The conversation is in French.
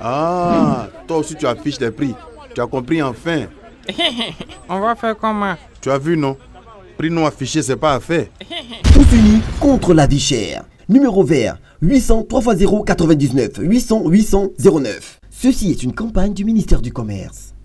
Ah, toi aussi tu affiches les prix. Tu as compris enfin. On va faire comment? Tu as vu, non? Prix non affiché, c'est pas à faire. Tous contre la vie chère. Numéro vert 800 3 x 0 99 800 800 09. Ceci est une campagne du ministère du Commerce.